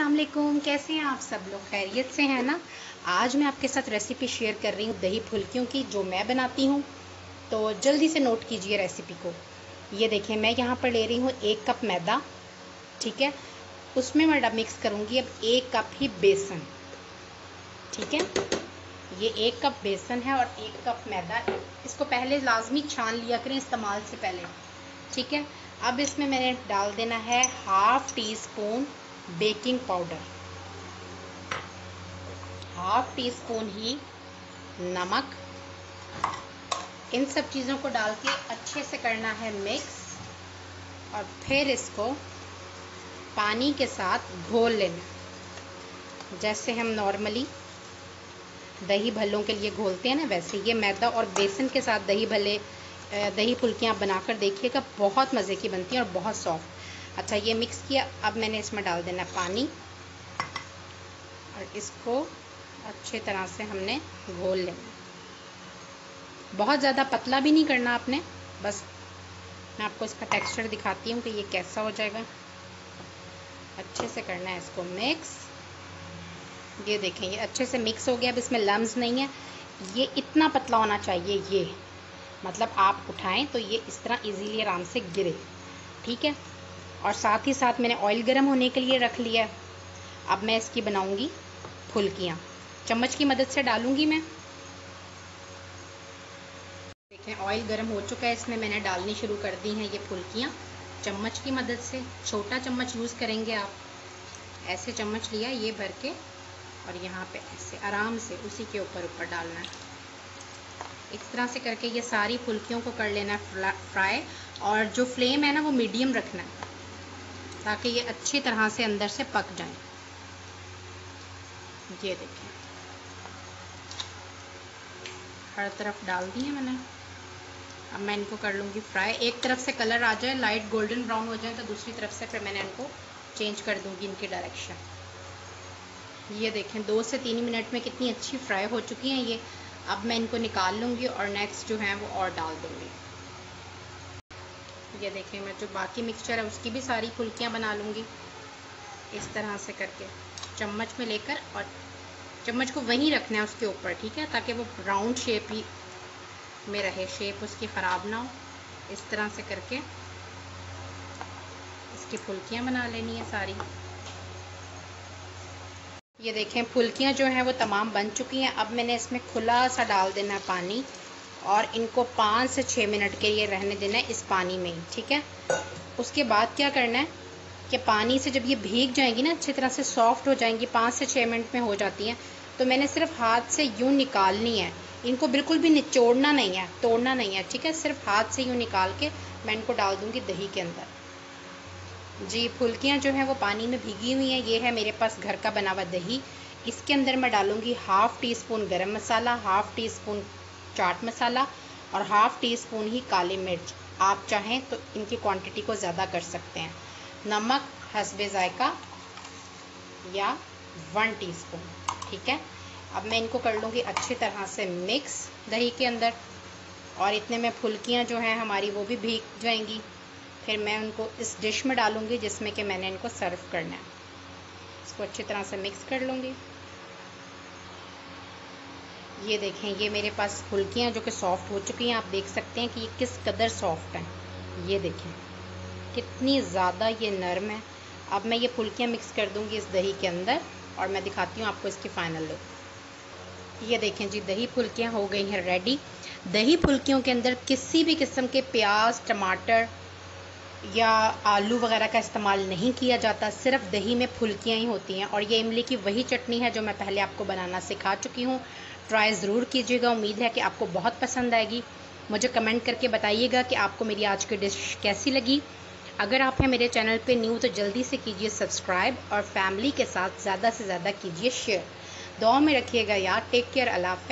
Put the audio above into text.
वालेकुम कैसे हैं आप सब लोग? खैरियत से हैं ना? आज मैं आपके साथ रेसिपी शेयर कर रही हूँ दही फुल्कियों की, जो मैं बनाती हूँ। तो जल्दी से नोट कीजिए रेसिपी को। ये देखें मैं यहाँ पर ले रही हूँ एक कप मैदा, ठीक है? उसमें मैं डब मिक्स करूँगी अब एक कप ही बेसन, ठीक है? ये एक कप बेसन है और एक कप मैदा। इसको पहले लाजमी छान लिया करें इस्तेमाल से पहले, ठीक है? अब इसमें मैंने डाल देना है half teaspoon baking powder. Half teaspoon ही नमक। इन सब चीज़ों को डाल के अच्छे से करना है मिक्स और फिर इसको पानी के साथ घोल लेना। जैसे हम नॉर्मली दही भल्लों के लिए घोलते हैं ना, वैसे ये मैदा और बेसन के साथ दही भल्ले दही फुल्कियाँ बनाकर देखिएगा, बहुत मज़े की बनती हैं और बहुत सॉफ्ट अच्छा ये मिक्स किया, अब मैंने इसमें डाल देना पानी। और इसको अच्छे तरह से हमने घोल लेना। बहुत ज़्यादा पतला भी नहीं करना आपने, बस मैं आपको इसका टेक्सचर दिखाती हूँ कि ये कैसा हो जाएगा। अच्छे से करना है इसको मिक्स ये देखें, ये अच्छे से मिक्स हो गया, अब इसमें लम्स नहीं है। ये इतना पतला होना चाहिए, ये। मतलब आप उठाएँ तो ये इस तरह इजीली आराम से गिरे। ठीक है? और साथ ही साथ मैंने ऑयल गर्म होने के लिए रख लिया अब मैं इसकी बनाऊँगी फुल्कियाँ। चम्मच की मदद से डालूँगी मैं। देखें ऑयल गर्म हो चुका है, इसमें मैंने डालनी शुरू कर दी हैं ये फुल्कियाँ। चम्मच की मदद से, छोटा चम्मच यूज़ करेंगे आप। ऐसे चम्मच लिया, ये भर के, और यहाँ पे ऐसे आराम से उसी के ऊपर ऊपर डालना है। इस तरह से करके ये सारी फुल्कियों को कर लेना है फ्राई, और जो फ्लेम है ना, वो मीडियम रखना है। ताकि ये अच्छी तरह से अंदर से पक जाए। ये देखें। हर तरफ़ डाल दी है मैंने। अब मैं इनको कर लूँगी फ्राई। एक तरफ़ से कलर आ जाए, लाइट गोल्डन ब्राउन हो जाए तो दूसरी तरफ़ से फिर मैंने इनको चेंज कर दूँगी इनकी डायरेक्शन। ये देखें, दो से तीन मिनट में कितनी अच्छी फ्राई हो चुकी हैं ये। अब मैं इनको निकाल लूँगी और नेक्स्ट जो है वो और डाल दूँगी। ये देखें मैं जो बाकी मिक्सचर है, उसकी भी सारी फुल्कियाँ बना लूँगी। इस तरह से करके चम्मच में लेकर और चम्मच को वहीं रखना है उसके ऊपर, ठीक है? ताकि वो राउंड शेप ही में रहे शेप उसकी ख़राब ना हो। इस तरह से करके इसकी फुल्कियाँ बना लेनी है सारी। ये देखें, फुल्कियाँ जो हैं वो तमाम बन चुकी हैं। अब मैंने इसमें खुला सा डाल देना है पानी। और इनको पाँच से छः मिनट के लिए रहने देना है इस पानी में ही, ठीक है? उसके बाद क्या करना है कि पानी से जब ये भीग जाएँगी ना, अच्छी तरह से सॉफ्ट हो जाएँगी, पाँच से छः मिनट में हो जाती हैं तो मैंने सिर्फ़ हाथ से यूँ निकालनी है। इनको बिल्कुल भी निचोड़ना नहीं है, तोड़ना नहीं है, ठीक है? सिर्फ़ हाथ से यूँ निकाल के मैं इनको डाल दूँगी दही के अंदर। जी, फुल्कियाँ जो हैं वो पानी में भीगी हुई हैं। ये है मेरे पास घर का बना हुआ दही। इसके अंदर मैं डालूँगी half teaspoon garam masala, half teaspoon chaat masala और हाफ़ टी स्पून ही काली मिर्च। आप चाहें तो इनकी क्वांटिटी को ज़्यादा कर सकते हैं। नमक, हसबे ज़ायका या वन टीस्पून ठीक है? अब मैं इनको कर लूँगी अच्छी तरह से मिक्स दही के अंदर। और इतने में फुल्कियाँ जो हैं हमारी, वो भी भीग जाएँगी। फिर मैं उनको इस डिश में डालूँगी जिसमें कि मैंने इनको सर्व करना है। इसको अच्छी तरह से मिक्स कर लूँगी। ये देखें, ये मेरे पास फुल्कियाँ जो कि सॉफ्ट हो चुकी हैं, आप देख सकते हैं कि ये किस कदर सॉफ्ट हैं। ये देखें, कितनी ज़्यादा ये नरम है। अब मैं ये फुल्कियाँ मिक्स कर दूँगी इस दही के अंदर और मैं दिखाती हूँ आपको इसकी फ़ाइनल लुक ये देखें जी, दही फुल्कियाँ हो गई हैं रेडी दही फुल्कियों के अंदर किसी भी किस्म के प्याज, टमाटर या आलू वगैरह का इस्तेमाल नहीं किया जाता, सिर्फ़ दही में फुल्कियाँ ही होती हैं। और ये इमली की वही चटनी है जो मैं पहले आपको बनाना सिखा चुकी हूँ। ट्राई ज़रूर कीजिएगा। उम्मीद है कि आपको बहुत पसंद आएगी। मुझे कमेंट करके बताइएगा कि आपको मेरी आज की डिश कैसी लगी। अगर आप हैं मेरे चैनल पे न्यू तो जल्दी से कीजिए सब्सक्राइब और फैमिली के साथ ज़्यादा से ज़्यादा कीजिए शेयर। दुआ में रखिएगा यार। टेक केयर अल्लाह हाफ़